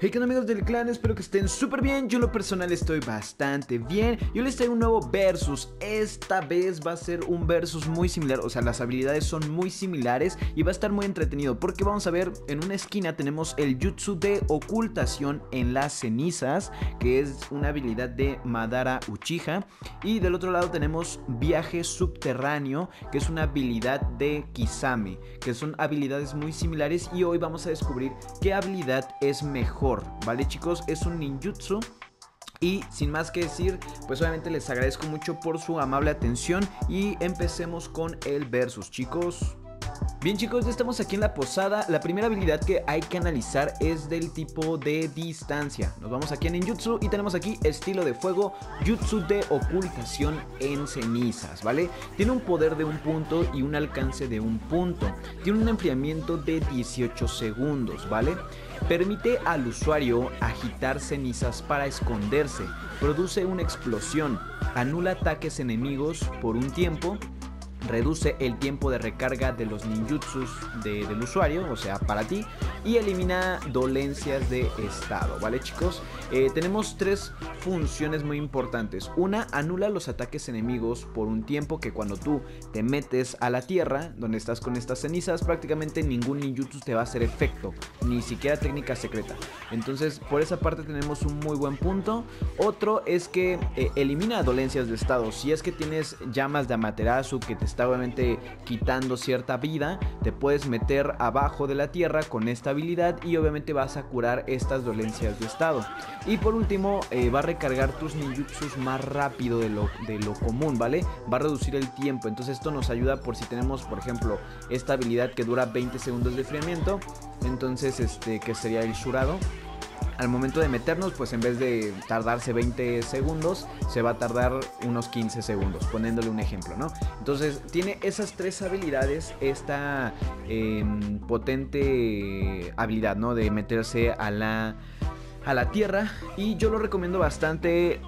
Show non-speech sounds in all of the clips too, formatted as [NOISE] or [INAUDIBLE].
Hey, ¿qué onda amigos del clan? Espero que estén súper bien. Yo en lo personal estoy bastante bien. Yo les traigo un nuevo versus. Esta vez va a ser un versus muy similar. O sea, las habilidades son muy similares y va a estar muy entretenido. Porque vamos a ver, en una esquina tenemos el Jutsu de ocultación en las cenizas. Que es una habilidad de Madara Uchiha. Y del otro lado tenemos viaje subterráneo. Que es una habilidad de Kisame. Que son habilidades muy similares. Y hoy vamos a descubrir qué habilidad es mejor ¿vale chicos? Es un ninjutsu y sin más que decir, pues obviamente les agradezco mucho por su amable atención y empecemos con el versus chicos. Bien chicos, ya estamos aquí en la posada. La primera habilidad que hay que analizar es del tipo de distancia. Nos vamos aquí en ninjutsu y tenemos aquí estilo de fuego, jutsu de ocultación en cenizas, ¿vale? Tiene un poder de un punto y un alcance de un punto. Tiene un enfriamiento de 18 segundos, ¿vale? Permite al usuario agitar cenizas para esconderse. Produce una explosión. Anula ataques enemigos por un tiempo reduce el tiempo de recarga de los ninjutsus del usuario, o sea, para ti, y elimina dolencias de estado, ¿vale chicos? Eh, tenemos tres funciones muy importantes. Una, anula los ataques enemigos por un tiempo que cuando tú te metes a la tierra, donde estás con estas cenizas, prácticamente ningún ninjutsu te va a hacer efecto, ni siquiera técnica secreta. Entonces, por esa parte tenemos un muy buen punto. Otro es que eh, elimina dolencias de estado. Si es que tienes llamas de Amaterasu que te está obviamente quitando cierta vida, te puedes meter abajo de la tierra con esta y obviamente vas a curar estas dolencias de estado. Y por último, eh, va a recargar tus ninjutsus más rápido de lo, de lo común, ¿vale? Va a reducir el tiempo, entonces esto nos ayuda por si tenemos, por ejemplo, esta habilidad que dura 20 segundos de enfriamiento, entonces este que sería el shurado al momento de meternos, pues en vez de tardarse 20 segundos, se va a tardar unos 15 segundos, poniéndole un ejemplo, ¿no? Entonces tiene esas tres habilidades, esta em, potente habilidad, ¿no? De meterse a la, a la tierra y yo lo recomiendo bastante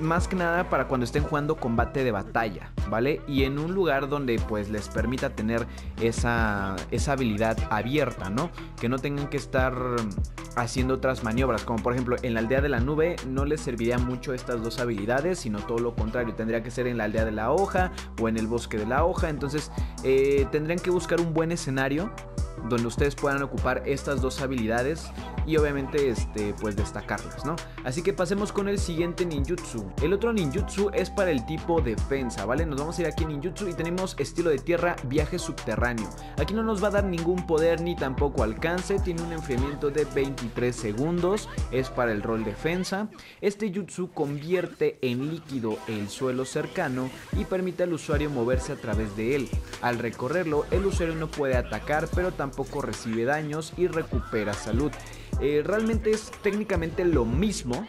más que nada para cuando estén jugando combate de batalla, ¿vale? Y en un lugar donde pues les permita tener esa, esa habilidad abierta, ¿no? Que no tengan que estar haciendo otras maniobras, como por ejemplo en la aldea de la nube no les serviría mucho estas dos habilidades, sino todo lo contrario, tendría que ser en la aldea de la hoja o en el bosque de la hoja, entonces eh, tendrían que buscar un buen escenario donde ustedes puedan ocupar estas dos habilidades y obviamente este pues destacarlas, ¿no? Así que pasemos con el siguiente ninjutsu. El otro ninjutsu es para el tipo defensa, ¿vale? Nos vamos a ir aquí en ninjutsu y tenemos estilo de tierra, viaje subterráneo. Aquí no nos va a dar ningún poder ni tampoco alcance, tiene un enfriamiento de 23 segundos, es para el rol defensa. Este jutsu convierte en líquido el suelo cercano y permite al usuario moverse a través de él. Al recorrerlo, el usuario no puede atacar, pero tampoco recibe daños y recupera salud. Eh, realmente es técnicamente lo mismo.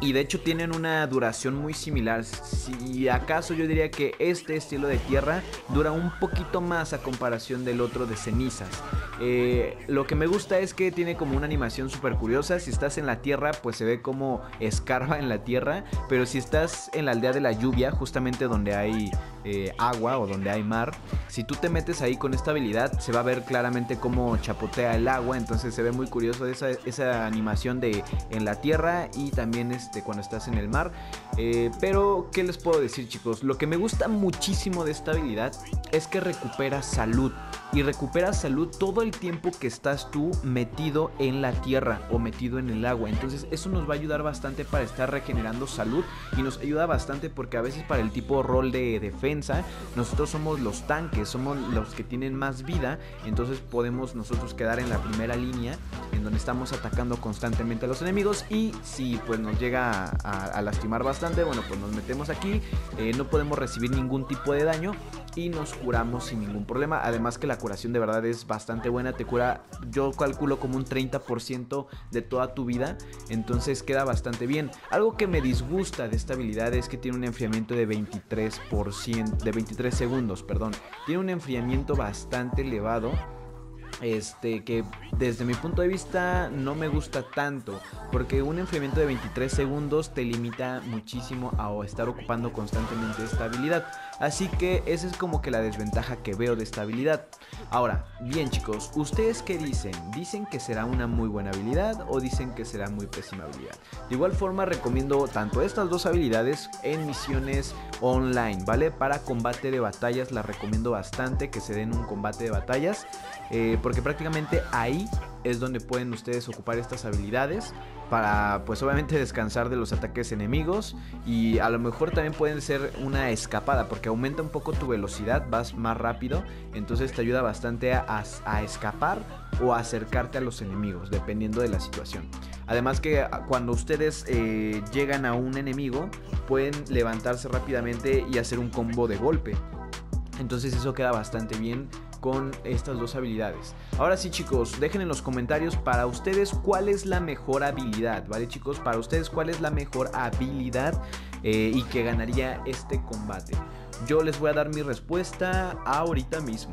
Y de hecho tienen una duración muy similar. Si acaso yo diría que este estilo de tierra dura un poquito más a comparación del otro de cenizas. Eh, lo que me gusta es que tiene como una animación súper curiosa. Si estás en la tierra, pues se ve como escarba en la tierra. Pero si estás en la aldea de la lluvia, justamente donde hay eh, agua o donde hay mar, si tú te metes ahí con esta habilidad, se va a ver claramente cómo chapotea el agua. Entonces se ve muy curioso esa, animación de en la tierra y también este, cuando estás en el mar. Eh, pero, ¿qué les puedo decir, chicos? Lo que me gusta muchísimo de esta habilidad es que recupera salud y recuperas salud todo el tiempo que estás tú metido en la tierra o metido en el agua. Entonces eso nos va a ayudar bastante para estar regenerando salud y nos ayuda bastante porque a veces para el tipo rol de defensa nosotros somos los tanques, somos los que tienen más vida, entonces podemos nosotros quedar en la primera línea en donde estamos atacando constantemente a los enemigos y si pues nos llega a, lastimar bastante, bueno pues nos metemos aquí, eh, no podemos recibir ningún tipo de daño y nos curamos sin ningún problema. Además que la curación de verdad es bastante buena, te cura yo calculo como un 30% de toda tu vida, entonces queda bastante bien. Algo que me disgusta de esta habilidad es que tiene un enfriamiento de 23%, de 23 segundos, perdón. Tiene un enfriamiento bastante elevado este que desde mi punto de vista no me gusta tanto porque un enfriamiento de 23 segundos te limita muchísimo a estar ocupando constantemente esta habilidad Así que esa es como que la desventaja que veo de esta habilidad. Ahora, bien chicos, ¿ustedes qué dicen? ¿Dicen que será una muy buena habilidad o dicen que será muy pésima habilidad? De igual forma recomiendo tanto estas dos habilidades en misiones online, ¿vale? Para combate de batallas las recomiendo bastante que se den un combate de batallas. Eh, porque prácticamente ahí es donde pueden ustedes ocupar estas habilidades para pues obviamente descansar de los ataques enemigos y a lo mejor también pueden ser una escapada porque aumenta un poco tu velocidad, vas más rápido, entonces te ayuda bastante a, escapar o acercarte a los enemigos dependiendo de la situación. Además que cuando ustedes eh, llegan a un enemigo pueden levantarse rápidamente y hacer un combo de golpe. Entonces eso queda bastante bien con estas dos habilidades. Ahora sí chicos, dejen en los comentarios para ustedes cuál es la mejor habilidad, ¿vale chicos? Para ustedes cuál es la mejor habilidad eh, y que ganaría este combate. Yo les voy a dar mi respuesta ahorita mismo.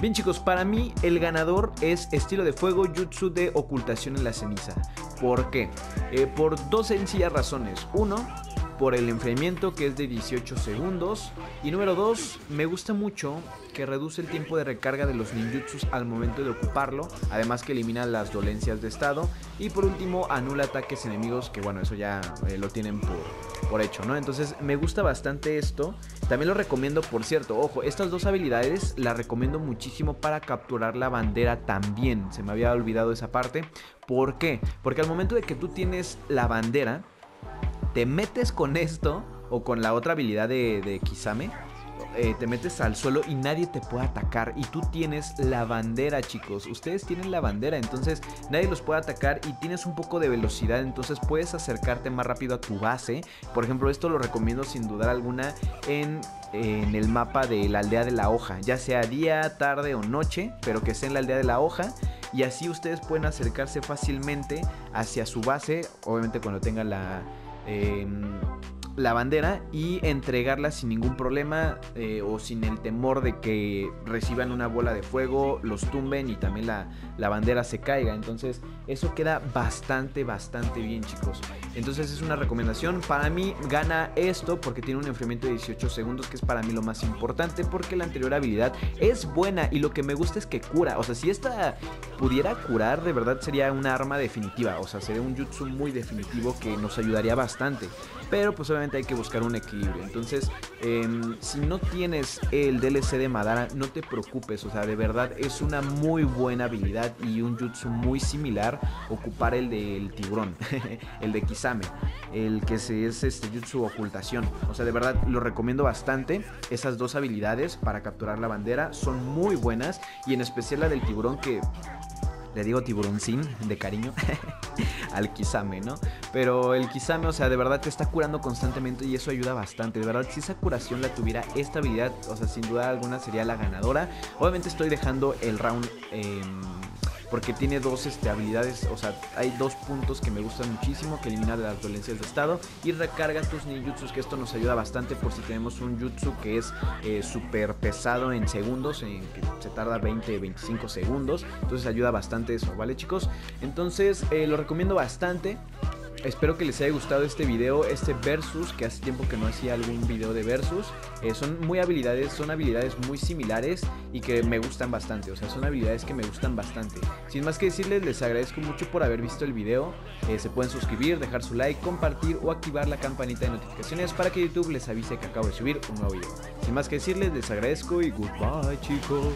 Bien chicos, para mí el ganador es estilo de fuego Jutsu de ocultación en la ceniza. ¿Por qué? Eh, por dos sencillas razones. Uno, por el enfriamiento que es de 18 segundos. Y número 2, me gusta mucho que reduce el tiempo de recarga de los ninjutsus al momento de ocuparlo, además que elimina las dolencias de estado. Y por último, anula ataques enemigos, que bueno, eso ya eh, lo tienen por, por hecho, ¿no? Entonces me gusta bastante esto. También lo recomiendo, por cierto, ojo, estas dos habilidades las recomiendo muchísimo para capturar la bandera también. Se me había olvidado esa parte. ¿Por qué? Porque al momento de que tú tienes la bandera, te metes con esto o con la otra habilidad de, Kisame, eh, te metes al suelo y nadie te puede atacar. Y tú tienes la bandera, chicos. Ustedes tienen la bandera, entonces nadie los puede atacar y tienes un poco de velocidad. Entonces puedes acercarte más rápido a tu base. Por ejemplo, esto lo recomiendo sin dudar alguna en, en el mapa de la aldea de la hoja. Ya sea día, tarde o noche, pero que sea en la aldea de la hoja y así ustedes pueden acercarse fácilmente hacia su base, obviamente cuando tengan la, Em, la bandera y entregarla sin ningún problema eh, o sin el temor de que reciban una bola de fuego, los tumben y también la, la, bandera se caiga. Entonces eso queda bastante, bastante bien chicos. Entonces es una recomendación. Para mí gana esto porque tiene un enfriamiento de 18 segundos que es para mí lo más importante porque la anterior habilidad es buena y lo que me gusta es que cura. O sea, si esta pudiera curar de verdad sería una arma definitiva. O sea, sería un jutsu muy definitivo que nos ayudaría bastante. Pero pues obviamente hay que buscar un equilibrio. Entonces, em, si no tienes el DLC de Madara, no te preocupes. O sea, de verdad es una muy buena habilidad y un jutsu muy similar. Ocupar el del tiburón, [LAUGHS] el de Kisame, el que se es este jutsu ocultación. O sea, de verdad lo recomiendo bastante. Esas dos habilidades para capturar la bandera son muy buenas. Y en especial la del tiburón que le digo sin de cariño [LAUGHS] al Kisame, ¿no? Pero el Kisame, o sea, de verdad te está curando constantemente y eso ayuda bastante. De verdad, si esa curación la tuviera esta habilidad, o sea, sin duda alguna sería la ganadora. Obviamente estoy dejando el round... Eh, porque tiene dos este, habilidades, o sea, hay dos puntos que me gustan muchísimo, que elimina las dolencias de estado y recarga tus ninjutsus, que esto nos ayuda bastante por si tenemos un jutsu que es eh, súper pesado en segundos, en que se tarda 20, 25 segundos, entonces ayuda bastante eso, ¿vale chicos? Entonces eh, lo recomiendo bastante. Espero que les haya gustado este video, este versus, que hace tiempo que no hacía algún video de versus. Eh, son muy habilidades, son habilidades muy similares y que me gustan bastante. O sea, son habilidades que me gustan bastante. Sin más que decirles, les agradezco mucho por haber visto el video. Eh, se pueden suscribir, dejar su like, compartir o activar la campanita de notificaciones para que YouTube les avise que acabo de subir un nuevo video. Sin más que decirles, les agradezco y goodbye chicos.